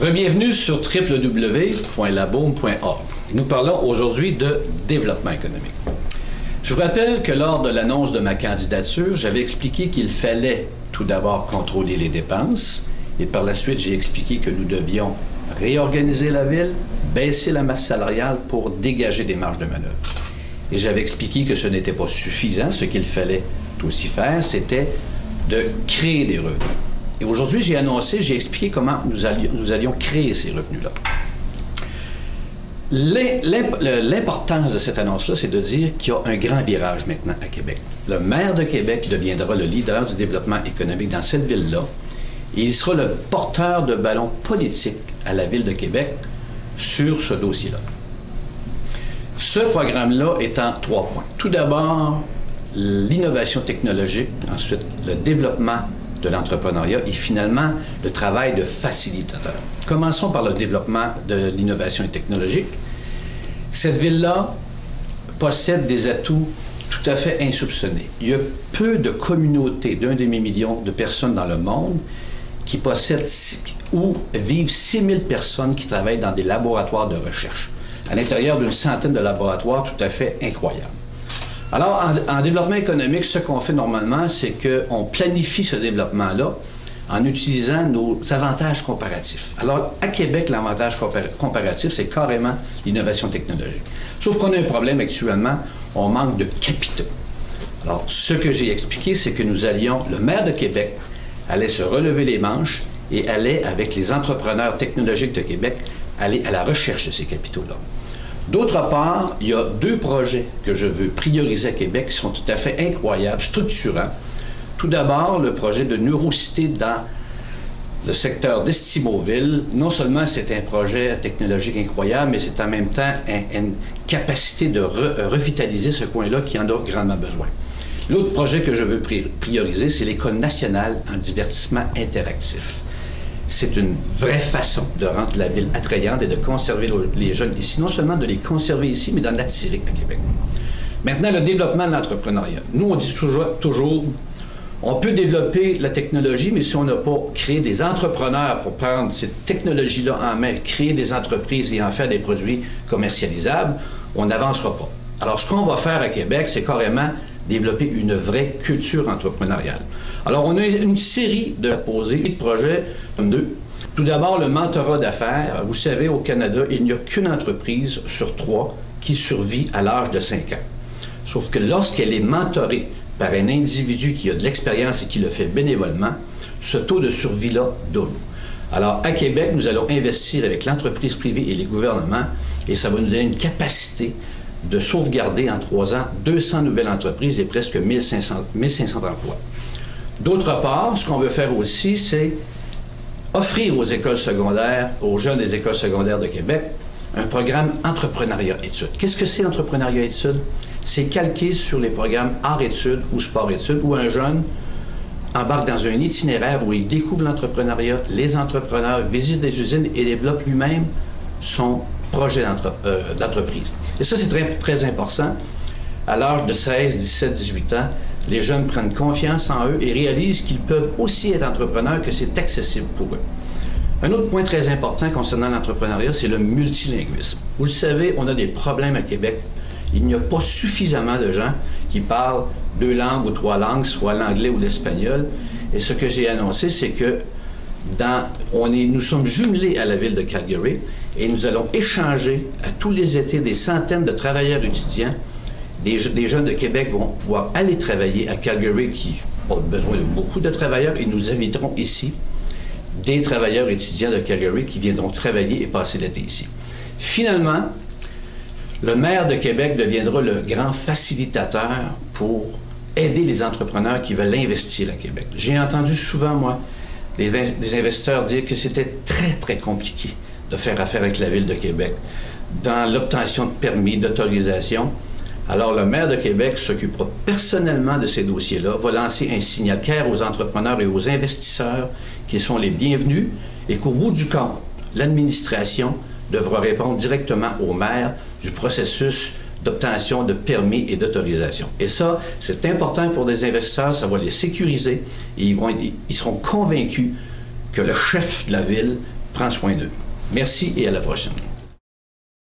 Rebienvenue sur www.laboom.org. Nous parlons aujourd'hui de développement économique. Je vous rappelle que lors de l'annonce de ma candidature, j'avais expliqué qu'il fallait tout d'abord contrôler les dépenses et par la suite, j'ai expliqué que nous devions réorganiser la ville, baisser la masse salariale pour dégager des marges de manœuvre. Et j'avais expliqué que ce n'était pas suffisant. Ce qu'il fallait aussi faire, c'était de créer des revenus. Et aujourd'hui, j'ai annoncé, j'ai expliqué comment nous allions, créer ces revenus-là. L'importance de cette annonce-là, c'est de dire qu'il y a un grand virage maintenant à Québec. Le maire de Québec deviendra le leader du développement économique dans cette ville-là. Et il sera le porteur de ballon politique à la ville de Québec sur ce dossier-là. Ce programme-là est en trois points. Tout d'abord, l'innovation technologique, ensuite le développement de l'entrepreneuriat et finalement le travail de facilitateur. Commençons par le développement de l'innovation technologique. Cette ville-là possède des atouts tout à fait insoupçonnés. Il y a peu de communautés d'un demi-million de personnes dans le monde qui possèdent ou vivent 6 000 personnes qui travaillent dans des laboratoires de recherche, à l'intérieur d'une centaine de laboratoires tout à fait incroyables. Alors, en, développement économique, ce qu'on fait normalement, c'est qu'on planifie ce développement-là en utilisant nos avantages comparatifs. Alors, à Québec, l'avantage comparatif, c'est carrément l'innovation technologique. Sauf qu'on a un problème actuellement, on manque de capitaux. Alors, ce que j'ai expliqué, c'est que nous allions, le maire de Québec allait se relever les manches et allait, avec les entrepreneurs technologiques de Québec, aller à la recherche de ces capitaux-là. D'autre part, il y a deux projets que je veux prioriser à Québec qui sont tout à fait incroyables, structurants. Tout d'abord, le projet de neurocité dans le secteur d'Estimoville. Non seulement c'est un projet technologique incroyable, mais c'est en même temps une capacité de revitaliser ce coin-là qui en a grandement besoin. L'autre projet que je veux prioriser, c'est l'École nationale en divertissement interactif c'est une vraie façon de rendre la ville attrayante et de conserver les jeunes ici. Non seulement de les conserver ici, mais d'en attirer à Québec. Maintenant, le développement de l'entrepreneuriat. Nous, on dit toujours, toujours, on peut développer la technologie, mais si on n'a pas créé des entrepreneurs pour prendre cette technologie-là en main, créer des entreprises et en faire des produits commercialisables, on n'avancera pas. Alors, ce qu'on va faire à Québec, c'est carrément développer une vraie culture entrepreneuriale. Alors, on a une série de posés de projets. Deux. Tout d'abord, le mentorat d'affaires. Vous savez, au Canada, il n'y a qu'une entreprise sur trois qui survit à l'âge de 5 ans. Sauf que lorsqu'elle est mentorée par un individu qui a de l'expérience et qui le fait bénévolement, ce taux de survie-là double. Alors, à Québec, nous allons investir avec l'entreprise privée et les gouvernements et ça va nous donner une capacité de sauvegarder en trois ans 200 nouvelles entreprises et presque 1500, 1500 emplois. D'autre part, ce qu'on veut faire aussi, c'est offrir aux écoles secondaires, aux jeunes des écoles secondaires de Québec, un programme entrepreneuriat-études. Qu'est-ce que c'est entrepreneuriat-études? C'est calqué sur les programmes art-études ou sport-études, où un jeune embarque dans un itinéraire où il découvre l'entrepreneuriat, les entrepreneurs, visite des usines et développe lui-même son projet euh, d'entreprise. Et ça, c'est très, très important. À l'âge de 16, 17, 18 ans, les jeunes prennent confiance en eux et réalisent qu'ils peuvent aussi être entrepreneurs, que c'est accessible pour eux. Un autre point très important concernant l'entrepreneuriat, c'est le multilinguisme. Vous le savez, on a des problèmes à Québec. Il n'y a pas suffisamment de gens qui parlent deux langues ou trois langues, soit l'anglais ou l'espagnol. Et ce que j'ai annoncé, c'est que dans, on est, nous sommes jumelés à la ville de Calgary et nous allons échanger à tous les étés des centaines de travailleurs étudiants les, jeunes de Québec vont pouvoir aller travailler à Calgary, qui a besoin de beaucoup de travailleurs, et nous inviterons ici des travailleurs étudiants de Calgary qui viendront travailler et passer l'été ici. Finalement, le maire de Québec deviendra le grand facilitateur pour aider les entrepreneurs qui veulent investir à Québec. J'ai entendu souvent, moi, des, des investisseurs dire que c'était très, très compliqué de faire affaire avec la Ville de Québec dans l'obtention de permis, d'autorisation. Alors, le maire de Québec s'occupera personnellement de ces dossiers-là, va lancer un signal clair aux entrepreneurs et aux investisseurs qui sont les bienvenus et qu'au bout du compte, l'administration devra répondre directement au maire du processus d'obtention de permis et d'autorisation. Et ça, c'est important pour des investisseurs, ça va les sécuriser et ils, vont ils seront convaincus que le chef de la ville prends soin d'eux. Merci et à la prochaine.